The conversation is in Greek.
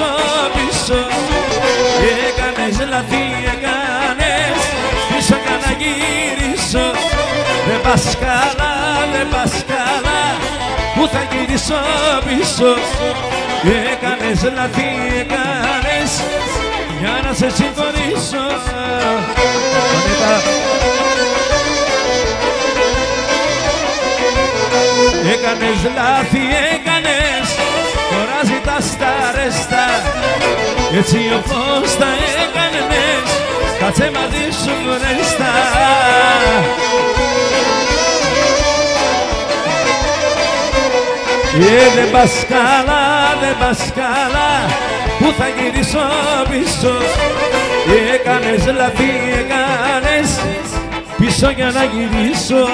πίσω πίσω Έκανες λαθή, έκανες πίσω καναγύρισω Δεν πας καλά, δεν πας καλά που θα γυρίσω πίσω Έκανες λαθή, έκανες για να σε συγχωρήσω. Έκανες λάθη, έκανες Έτσι όπως τα έκανες Κάτσε μαζί σου ρέστα Ε, δεν πας καλά, δεν πας καλά Πού θα γυρίσω πίσω. Έκανες λαθή, έκανες Πίσω για να γυρίσω